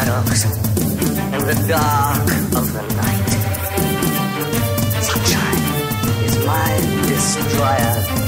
shadows and the dark of the night. Sunshine is my destroyer.